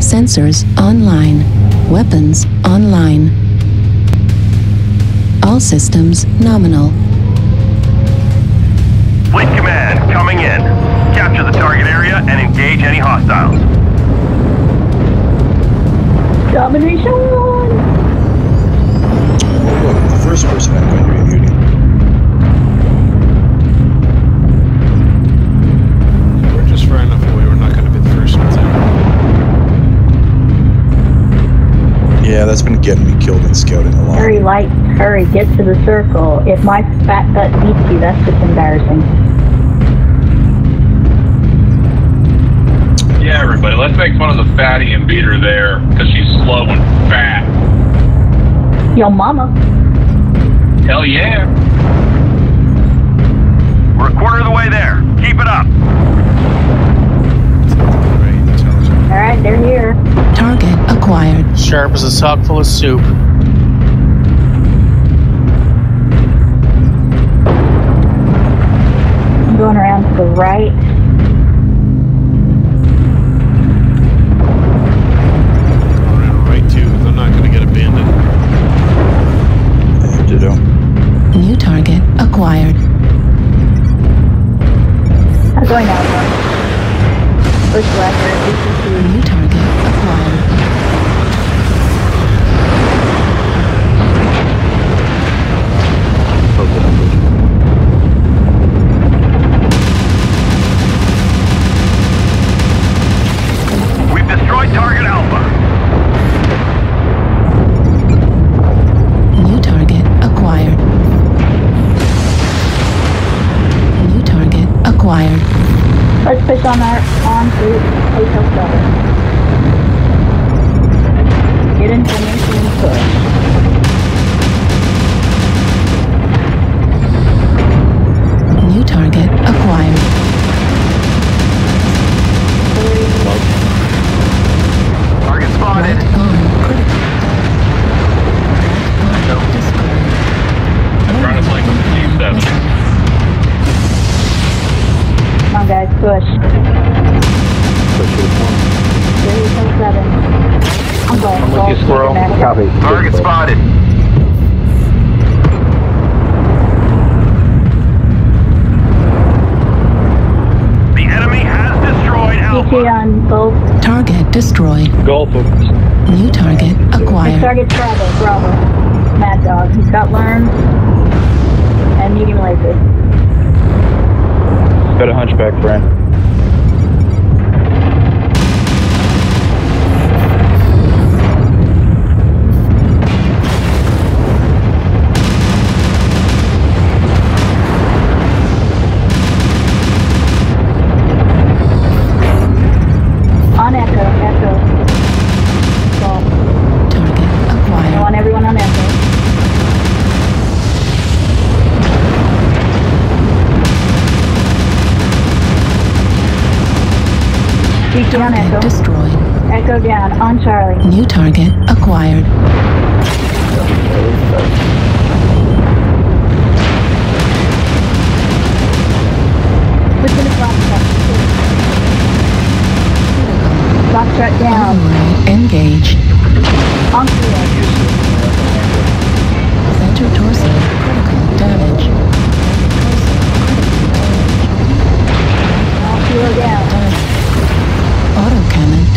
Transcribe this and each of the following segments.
Sensors online. Weapons online. All systems nominal. Fleet Command, coming in. Capture the target area and engage any hostiles. Domination! Yeah, that's been getting me killed in scouting a lot. Hurry, light, hurry, get to the circle. If my fat butt beats you, that's just embarrassing. Yeah, everybody, let's make fun of the fatty and beat her there, because she's slow and fat. Yo, mama. Hell yeah. We're a quarter of the way there. Keep it up. Alright, they're here. Target acquired. Sharp as a sock full of soup. I'm going around to the right. Around right too, because I'm not going to get abandoned. Yeah, ditto. New target acquired. I'm going out one. Push left New target acquired. Target. Let's push on our on to Hotel 7. Get information and push. Guys, push. Get Hotel 7. I'm going. I'm with you, Squirrel. Copy. Target spotted. The enemy has destroyed PT Alpha. on both. Target destroyed. Golf focus. New target Next acquired. target Bravo, Bravo. Mad Dog. He's got learn and medium laser. Got a hunchback, friend. PT on Target Echo. destroyed. Echo down. On Charlie. New target acquired.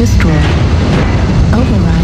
Destroyed. Override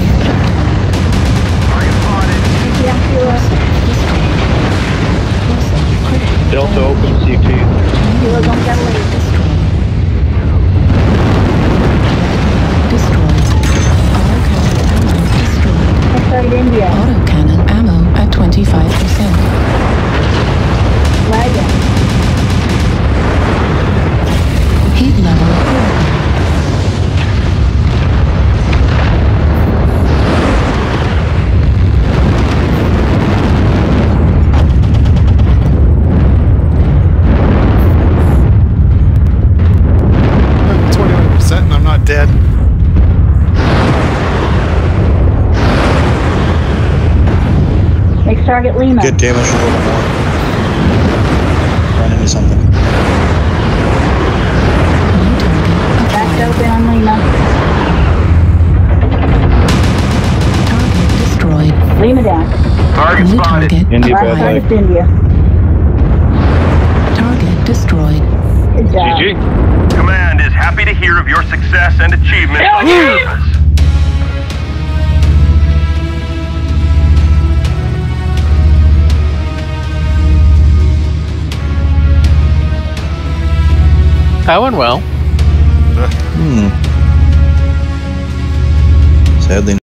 Target Lima. Get damage a little more. Run into something. Back open on Lima. Target destroyed. Lima down. Target New spotted. Target India bad India. Target destroyed. Good job. GG. Command is happy to hear of your success and achievements. Hell yeah! That went well. Hmm. Sadly